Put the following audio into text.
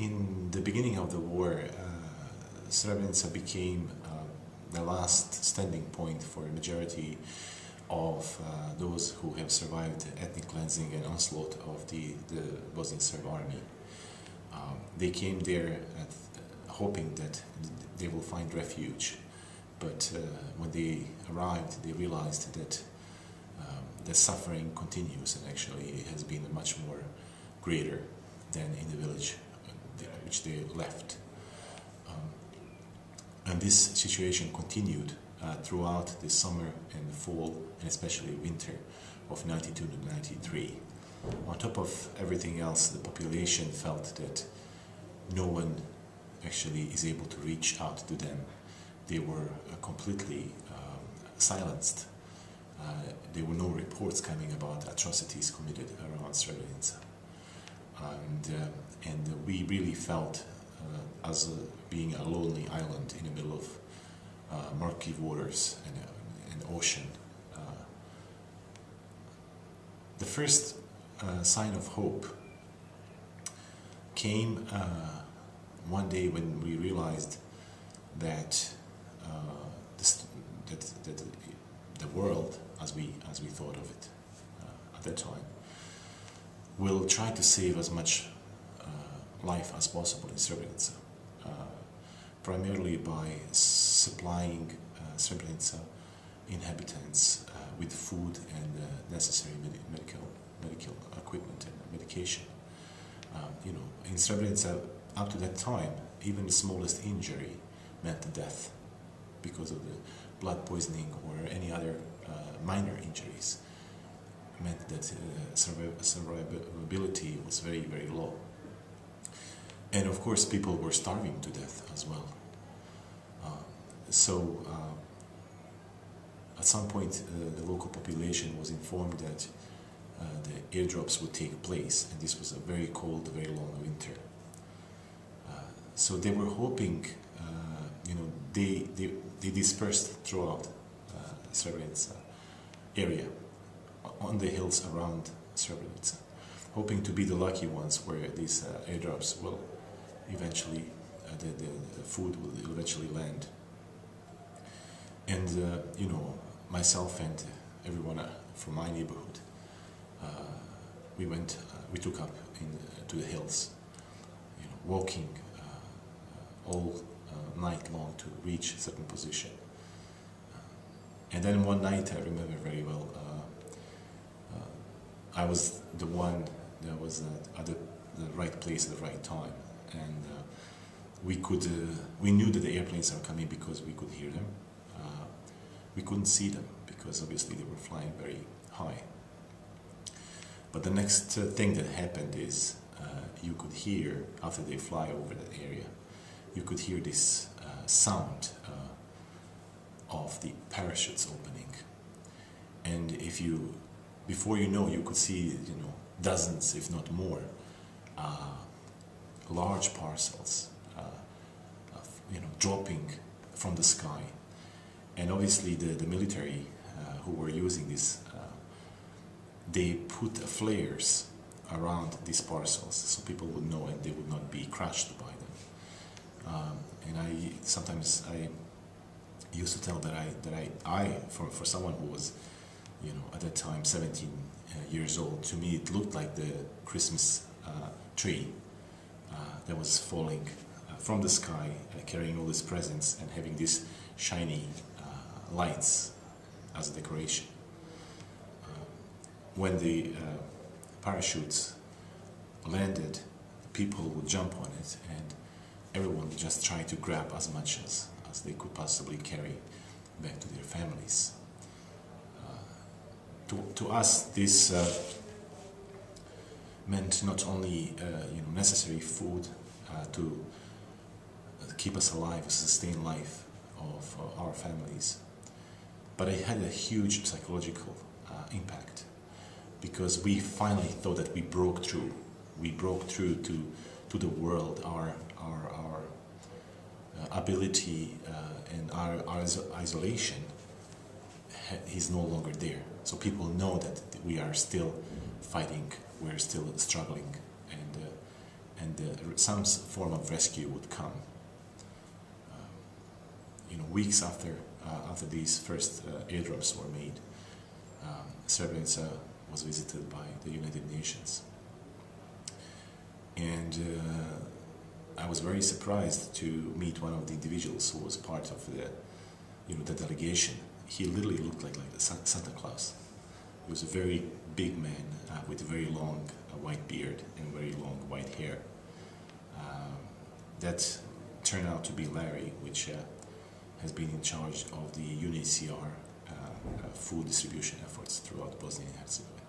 in the beginning of the war, uh, Srebrenica became uh, the last standing point for a majority of uh, those who have survived ethnic cleansing and onslaught of the, the Bosnian Serb army. Um, they came there at, hoping that they will find refuge, but uh, when they arrived, they realized that um, the suffering continues and actually it has been much more greater than in the village uh, which they left. Um, and this situation continued uh, throughout the summer and the fall, and especially winter of 92 to 93. On top of everything else, the population felt that no one actually is able to reach out to them. They were uh, completely um, silenced. Uh, there were no reports coming about atrocities committed around Srebrenica. And, uh, and we really felt uh, as a, being a lonely island in the middle of uh, murky waters and, uh, and ocean. Uh, the first sign of hope came one day when we realized that this, that, that the world, as we as we thought of it at that time, will try to save as much uh, life as possible in Srebrenica, uh, primarily by supplying uh, Srebrenica inhabitants with food and necessary med medical medical equipment and medication. Um, you know, in Srebrenica, up to that time, even the smallest injury meant death because of the blood poisoning or any other uh, minor injuries meant that uh, survivability was very, very low. And of course, people were starving to death as well. So uh, at some point, uh, the local population was informed that uh, the airdrops would take place, and this was a very cold, very long winter. so they were hoping, you know, they, they, they dispersed throughout Srebrenica area on the hills around Srebrenica, hoping to be the lucky ones where these uh, airdrops will eventually, uh, the, the, the, food will eventually land. And, uh, you know, myself and everyone uh, from my neighborhood, uh, we went, uh, we took up in, to the hills, you know, walking all night long to reach a certain position. and then one night, I remember very well, I was the one that was at the, the right place at the right time, and uh, we could uh, we knew that the airplanes are coming because we could hear them. Uh, we couldn't see them because obviously they were flying very high. But the next uh, thing that happened is uh, you could hear after they fly over that area, you could hear this uh, sound of the parachutes opening, and if you before you know, you could see, you know, dozens, if not more, uh, large parcels, uh, of, you know, dropping from the sky. And obviously the, the military uh, who were using this, uh, they put flares around these parcels so people would know and they would not be crushed by them. Um, and I sometimes I used to tell that I that I, I for, for someone who was you know, at that time 17 uh, years old, to me it looked like the Christmas uh, tree uh, that was falling from the sky, carrying all these presents and having these shiny lights as a decoration. when the parachutes landed, people would jump on it and everyone just try to grab as much as, as they could possibly carry back to their families to, to us this uh, meant not only uh, you know necessary food uh, to keep us alive, sustain life of uh, our families, but it had a huge psychological uh, impact because we finally thought that we broke through. We broke through to to the world. Our our our uh, ability and our, our isolation is no longer there. So people know that we are still fighting, we're still struggling, and uh, and uh, some form of rescue would come. Um, you know, weeks after uh, after these first uh, airdrops were made, um, Srebrenica was visited by the United Nations, and uh, I was very surprised to meet one of the individuals who was part of the, you know, the delegation. He literally looked like like Sa- Santa Claus. He was a very big man uh, with a very long uh, white beard and very long white hair. Um, that turned out to be Larry, which uh, has been in charge of the UNHCR uh, uh, food distribution efforts throughout Bosnia and Herzegovina.